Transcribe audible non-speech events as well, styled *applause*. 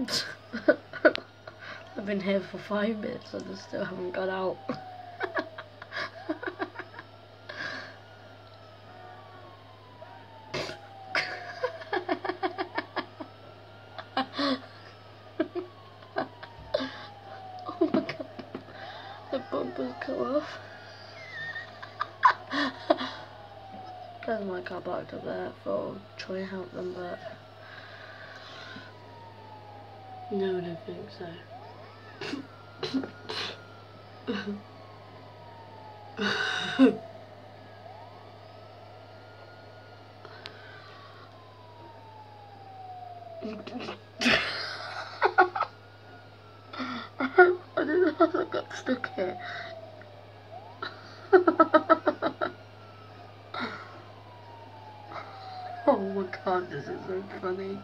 *laughs* I've been here for five minutes and I still haven't got out. *laughs* oh my god, the bumper's come off. *laughs* There's my car parked up there. for try and help them, but no, I don't think so. I don't know how I got stuck here. oh my god, this is so funny.